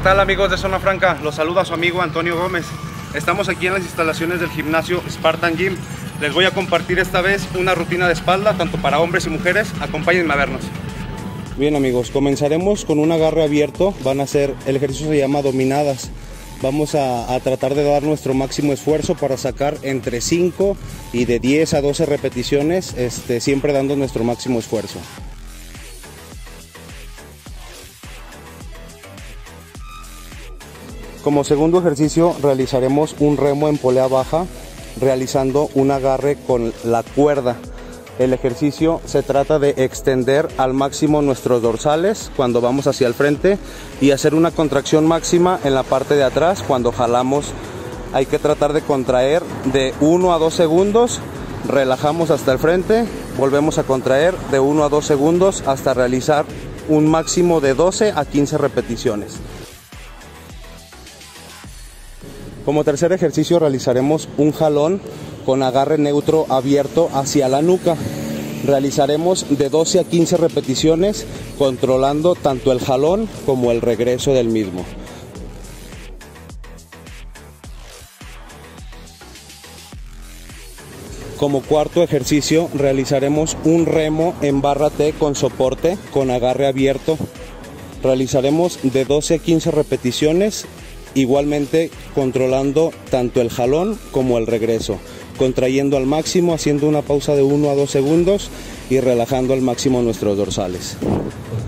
tal amigos de Zona Franca? Los saluda su amigo Antonio Gómez. Estamos aquí en las instalaciones del gimnasio Spartan Gym. Les voy a compartir esta vez una rutina de espalda, tanto para hombres y mujeres. Acompáñenme a vernos. Bien amigos, comenzaremos con un agarre abierto. Van a ser, el ejercicio se llama dominadas. Vamos a, a, tratar de dar nuestro máximo esfuerzo para sacar entre 5 y de 10 a 12 repeticiones, este, siempre dando nuestro máximo esfuerzo. Como segundo ejercicio realizaremos un remo en polea baja realizando un agarre con la cuerda. El ejercicio se trata de extender al máximo nuestros dorsales cuando vamos hacia el frente y hacer una contracción máxima en la parte de atrás cuando jalamos. Hay que tratar de contraer de 1 a 2 segundos, relajamos hasta el frente, volvemos a contraer de 1 a 2 segundos hasta realizar un máximo de 12 a 15 repeticiones. Como tercer ejercicio realizaremos un jalón con agarre neutro abierto hacia la nuca. Realizaremos de 12 a 15 repeticiones controlando tanto el jalón como el regreso del mismo. Como cuarto ejercicio realizaremos un remo en barra T con soporte con agarre abierto. Realizaremos de 12 a 15 repeticiones igualmente controlando tanto el jalón como el regreso, contrayendo al máximo, haciendo una pausa de 1 a 2 segundos y relajando al máximo nuestros dorsales.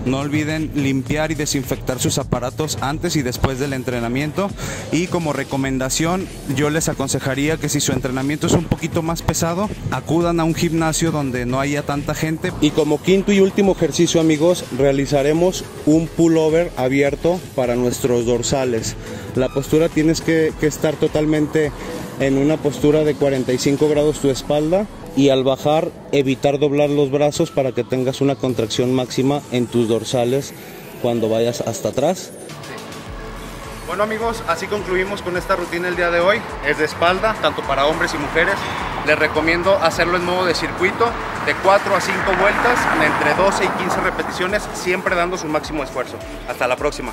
No olviden limpiar y desinfectar sus aparatos antes y después del entrenamiento. Y como recomendación yo les aconsejaría que si su entrenamiento es un poquito más pesado acudan a un gimnasio donde no haya tanta gente. Y como quinto y último ejercicio amigos realizaremos un pullover abierto para nuestros dorsales. La postura tienes que, estar totalmente en una postura de 45 grados tu espalda y al bajar evitar doblar los brazos para que tengas una contracción máxima en tus dorsales cuando vayas hasta atrás. Bueno amigos, así concluimos con esta rutina el día de hoy. Es de espalda, tanto para hombres y mujeres. Les recomiendo hacerlo en modo de circuito, de 4 a 5 vueltas, entre 12 y 15 repeticiones, siempre dando su máximo esfuerzo. Hasta la próxima.